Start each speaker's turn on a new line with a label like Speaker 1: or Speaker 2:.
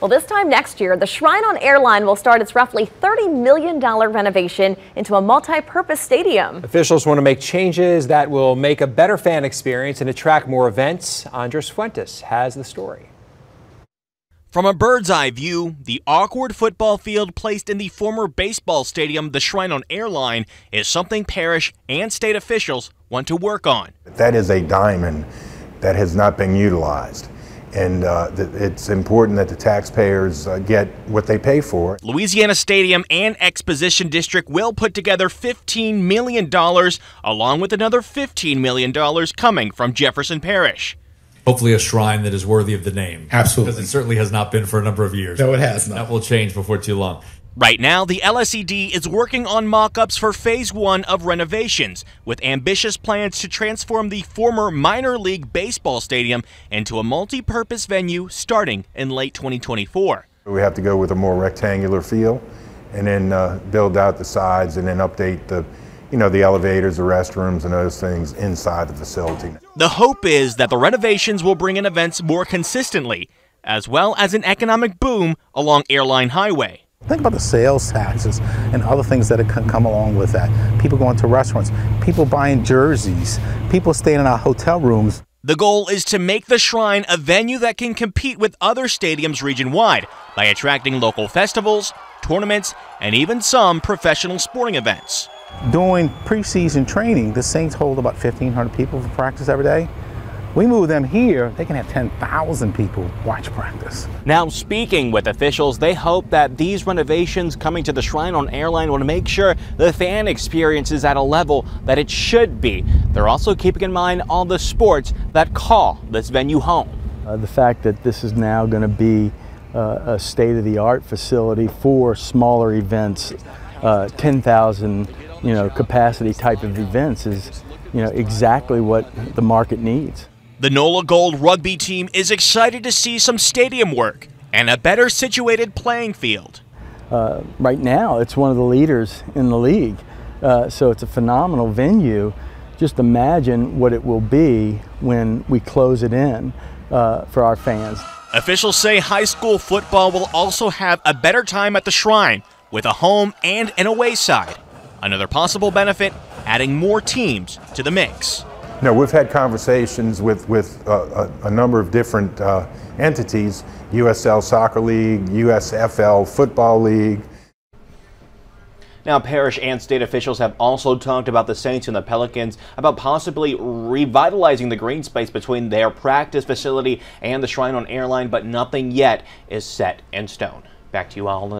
Speaker 1: Well, this time next year, the Shrine on Airline will start its roughly $30 million renovation into a multi-purpose stadium.
Speaker 2: Officials want to make changes that will make a better fan experience and attract more events. Andres Fuentes has the story.
Speaker 3: From a bird's eye view, the awkward football field placed in the former baseball stadium, the Shrine on Airline, is something parish and state officials want to work on.
Speaker 4: That is a diamond that has not been utilized and uh, it's important that the taxpayers uh, get what they pay for.
Speaker 3: Louisiana Stadium and Exposition District will put together $15 million, along with another $15 million coming from Jefferson Parish.
Speaker 5: Hopefully, a shrine that is worthy of the name.
Speaker 6: Absolutely.
Speaker 5: Because it certainly has not been for a number of years.
Speaker 6: No, it has
Speaker 5: not. That will change before too long.
Speaker 3: Right now, the LSED is working on mock ups for phase one of renovations, with ambitious plans to transform the former minor league baseball stadium into a multi purpose venue starting in late 2024.
Speaker 4: We have to go with a more rectangular feel and then uh, build out the sides and then update the you know, the elevators, the restrooms, and those things inside the facility.
Speaker 3: The hope is that the renovations will bring in events more consistently, as well as an economic boom along Airline Highway.
Speaker 6: Think about the sales taxes and other things that can come along with that. People going to restaurants, people buying jerseys, people staying in our hotel rooms.
Speaker 3: The goal is to make the Shrine a venue that can compete with other stadiums region wide by attracting local festivals, tournaments, and even some professional sporting events.
Speaker 6: During preseason training, the Saints hold about 1,500 people for practice every day. We move them here, they can have 10,000 people watch practice.
Speaker 7: Now, speaking with officials, they hope that these renovations coming to the Shrine on Airline will make sure the fan experience is at a level that it should be. They're also keeping in mind all the sports that call this venue home.
Speaker 8: Uh, the fact that this is now going to be uh, a state-of-the-art facility for smaller events, uh, 10,000 you know capacity type of events is you know exactly what the market needs.
Speaker 3: The NOLA Gold rugby team is excited to see some stadium work and a better situated playing field.
Speaker 8: Uh, right now, it's one of the leaders in the league, uh, so it's a phenomenal venue. Just imagine what it will be when we close it in uh, for our fans.
Speaker 3: Officials say high school football will also have a better time at the Shrine with a home and an away side. Another possible benefit adding more teams to the mix.
Speaker 4: No, we've had conversations with, with uh, a, a, number of different uh, entities, USL Soccer League, USFL Football League.
Speaker 7: Now, parish and state officials have also talked about the Saints and the Pelicans about possibly revitalizing the green space between their practice facility and the Shrine on Airline, but nothing yet is set in stone. Back to you all.